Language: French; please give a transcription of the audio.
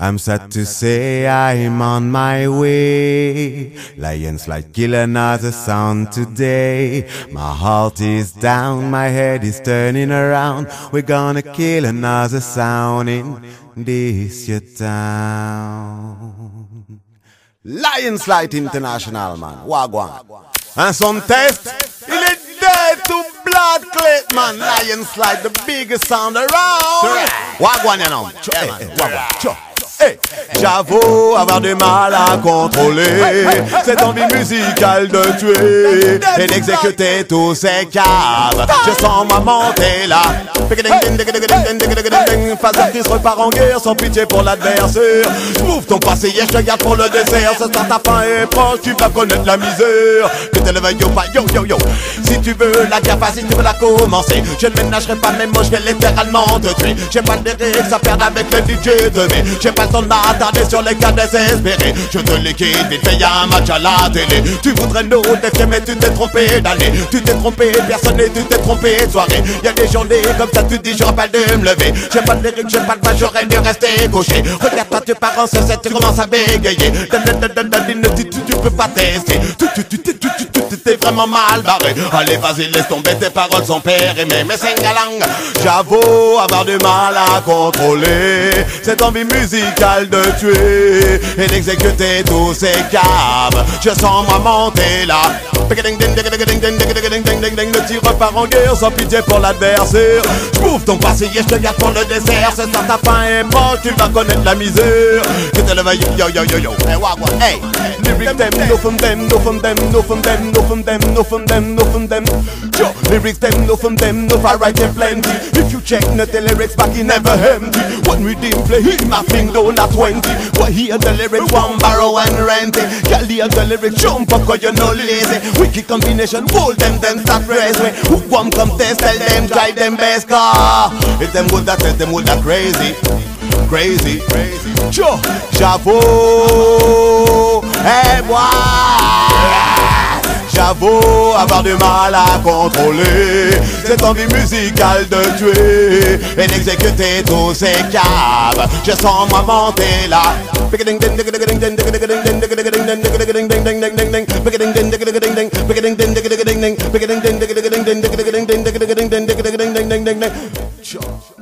I'm sad to say I'm on my way. Lions like kill another sound today. My heart is down, my head is turning around. We're gonna kill another sound in this your town. Lions Light International, man. Wagwan. And some test. Il est dead to blood clit, man. Lions Light, the biggest sound around. Wagwan, you know. Eh, Wagwan. J'avoue avoir du mal à contrôler cette envie musicale de tuer et d'exécuter tous ces câbles. Je sens moi monter là. Phase se repart en guerre sans pitié pour l'adversaire. J'mouvre ton passé et je te garde pour le dessert. Ce soir ta fin est proche, tu vas connaître la misère. Que te lèves yo yo yo yo. Si tu veux la guerre facile, tu veux la commencer. Je ne ménagerai pas mes mots, je vais littéralement te tuer. J'ai pas de lyrics à perdre avec le DJ de pas soldats attardés sur les gars désespérés. Je te liquide, vite fait, y'a un match à la télé. Tu voudrais nous défier mais tu t'es trompé d'année Tu t'es trompé, personne et tu t'es trompé soirée. Y'a des journées comme ça, tu dis j'aurais pas de me lever. J'ai pas de lyrique, j'ai pas de voix, j'aurais dû rester gaucher. Regarde pas tes parents, c'est tu commences à bégayer. Tu peux pas tester. Tu t'es vraiment mal barré. Allez vas-y laisse tomber tes paroles sont pères et mes singalang J'avoue avoir du mal à contrôler Cette envie musicale de tuer et d'exécuter tous ces câbles. Je sens moi monter là. Le tir repart en guerre sans pitié pour l'adversaire. J'mouvre ton passé et je te garde pour le dessert. C'est ça ta fin est proche, tu vas connaître la misère. Que te lèves yo yo yo yo. Hey, wagwa, hey. Lyrics them, no from them, no from them, no from them, no from them, no from them, no from them. Yo, lyrics them, no from them, no I write them plenty. If you check not the lyrics back, he never empty. One redeem play, he my thing down at 20. Why hear the lyrics, one borrow and rent it. Girl, hear the lyrics, jump up cause you no lazy. Wicked combination, hold them, then start race. Who one contest, tell them, drive them best car. If them would that test them would that crazy. Crazy, crazy. Yo, j'avoue, hey boy. J'avoue avoir du mal à contrôler cette envie musicale de tuer et d'exécuter tous ces câbles. Je sens moi monter là. Sure.